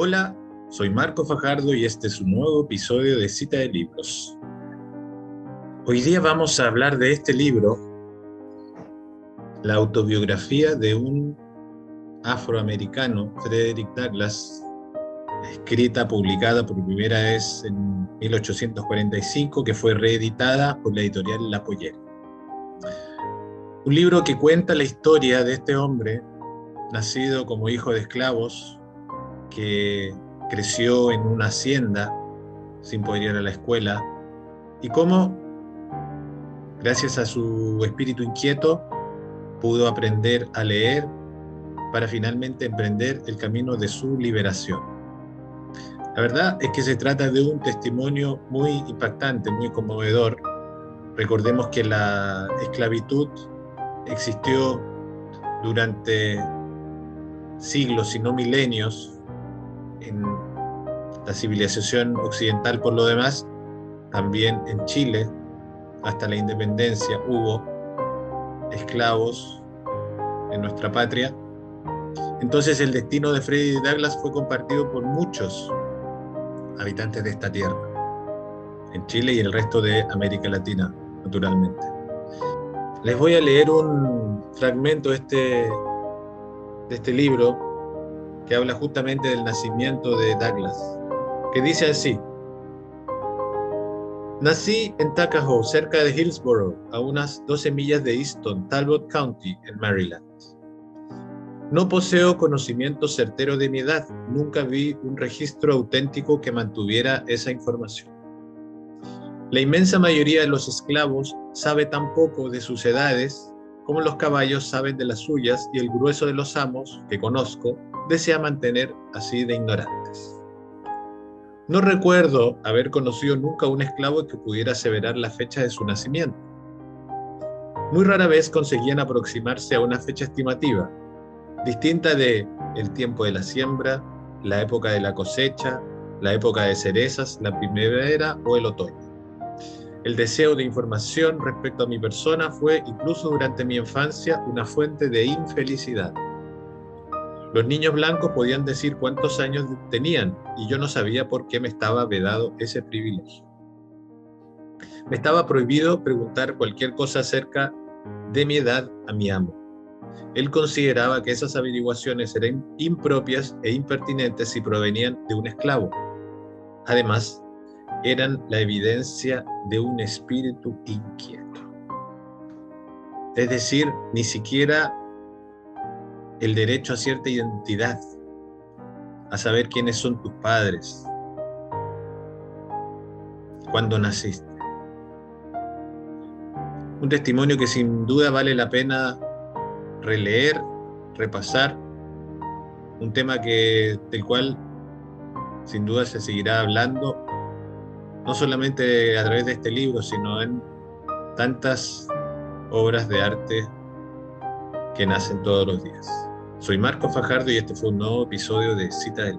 Hola, soy Marco Fajardo y este es un nuevo episodio de Cita de Libros. Hoy día vamos a hablar de este libro, la autobiografía de un afroamericano, Frederick Douglass, escrita, publicada por primera vez en 1845, que fue reeditada por la editorial La Pollera. Un libro que cuenta la historia de este hombre, nacido como hijo de esclavos, que creció en una hacienda sin poder ir a la escuela y cómo, gracias a su espíritu inquieto, pudo aprender a leer para finalmente emprender el camino de su liberación. La verdad es que se trata de un testimonio muy impactante, muy conmovedor. Recordemos que la esclavitud existió durante siglos, si no milenios, en la civilización occidental por lo demás, también en Chile, hasta la independencia, hubo esclavos en nuestra patria. Entonces el destino de Freddy Douglass fue compartido por muchos habitantes de esta tierra, en Chile y el resto de América Latina, naturalmente. Les voy a leer un fragmento este, de este libro que habla justamente del nacimiento de Douglas, que dice así. Nací en Tuckahoe, cerca de Hillsborough, a unas 12 millas de Easton, Talbot County, en Maryland. No poseo conocimiento certero de mi edad, nunca vi un registro auténtico que mantuviera esa información. La inmensa mayoría de los esclavos sabe tan poco de sus edades como los caballos saben de las suyas y el grueso de los amos, que conozco, desea mantener así de ignorantes. No recuerdo haber conocido nunca un esclavo que pudiera aseverar la fecha de su nacimiento. Muy rara vez conseguían aproximarse a una fecha estimativa, distinta de el tiempo de la siembra, la época de la cosecha, la época de cerezas, la primavera o el otoño. El deseo de información respecto a mi persona fue, incluso durante mi infancia, una fuente de infelicidad. Los niños blancos podían decir cuántos años tenían y yo no sabía por qué me estaba vedado ese privilegio. Me estaba prohibido preguntar cualquier cosa acerca de mi edad a mi amo. Él consideraba que esas averiguaciones eran impropias e impertinentes si provenían de un esclavo. Además, eran la evidencia de un espíritu inquieto. Es decir, ni siquiera el derecho a cierta identidad, a saber quiénes son tus padres, cuando naciste. Un testimonio que sin duda vale la pena releer, repasar, un tema que, del cual sin duda se seguirá hablando, no solamente a través de este libro, sino en tantas obras de arte que nacen todos los días. Soy Marco Fajardo y este fue un nuevo episodio de Cita del